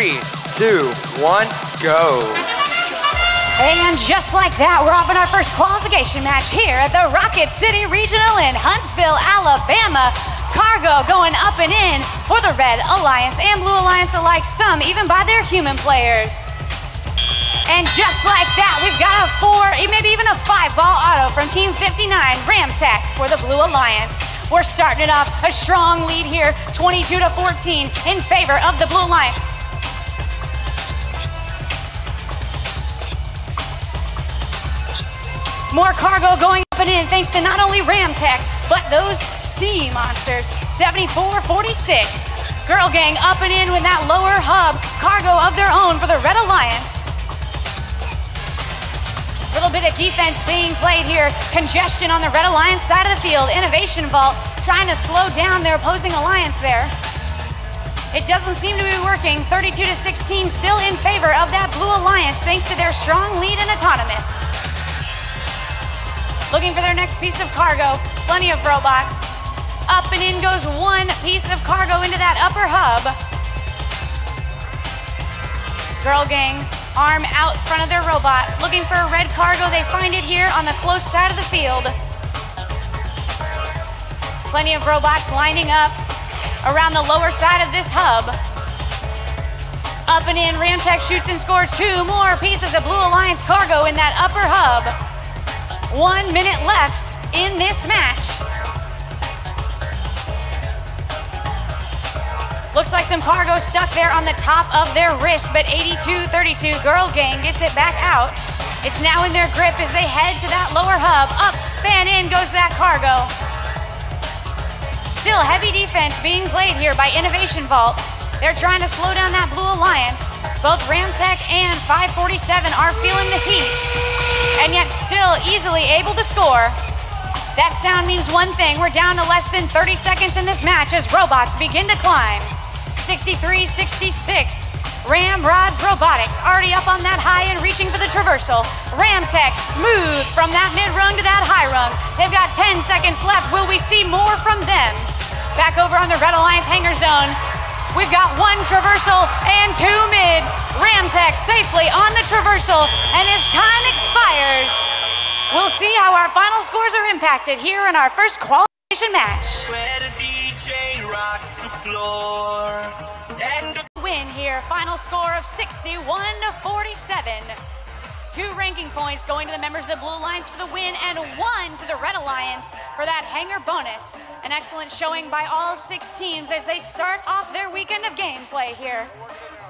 three, two, one, go. And just like that, we're off in our first qualification match here at the Rocket City Regional in Huntsville, Alabama. Cargo going up and in for the Red Alliance and Blue Alliance alike, some even by their human players. And just like that, we've got a four, eh, maybe even a five ball auto from Team 59, Ramtech for the Blue Alliance. We're starting it off a strong lead here, 22 to 14 in favor of the Blue Alliance. More cargo going up and in thanks to not only Ramtech, but those sea monsters. 74-46. Girl Gang up and in with that lower hub. Cargo of their own for the Red Alliance. Little bit of defense being played here. Congestion on the Red Alliance side of the field. Innovation Vault trying to slow down their opposing alliance there. It doesn't seem to be working. 32 to 16 still in favor of that Blue Alliance thanks to their strong lead in Autonomous. Looking for their next piece of cargo. Plenty of robots. Up and in goes one piece of cargo into that upper hub. Girl gang, arm out front of their robot. Looking for a red cargo. They find it here on the close side of the field. Plenty of robots lining up around the lower side of this hub. Up and in, Ramtech shoots and scores two more pieces of Blue Alliance cargo in that upper hub. One minute left in this match. Looks like some cargo stuck there on the top of their wrist, but 82-32, Girl Gang gets it back out. It's now in their grip as they head to that lower hub. Up, fan in goes that cargo. Still heavy defense being played here by Innovation Vault. They're trying to slow down that Blue Alliance. Both Ramtech and 547 are feeling the heat and yet still easily able to score. That sound means one thing. We're down to less than 30 seconds in this match as robots begin to climb. 63-66. Ramrods Robotics already up on that high and reaching for the traversal. Ramtech smooth from that mid rung to that high rung. They've got 10 seconds left. Will we see more from them? Back over on the Red Alliance hangar zone. We've got one traversal and two mids. Ramtech safely on the traversal, and as time expires, we'll see how our final scores are impacted here in our first qualification match. Where the DJ rocks the floor and the Win here, final score of 61 to 47. Two ranking points going to the members of the Blue Alliance for the win, and one to the Red Alliance for that hanger bonus. An excellent showing by all six teams as they start off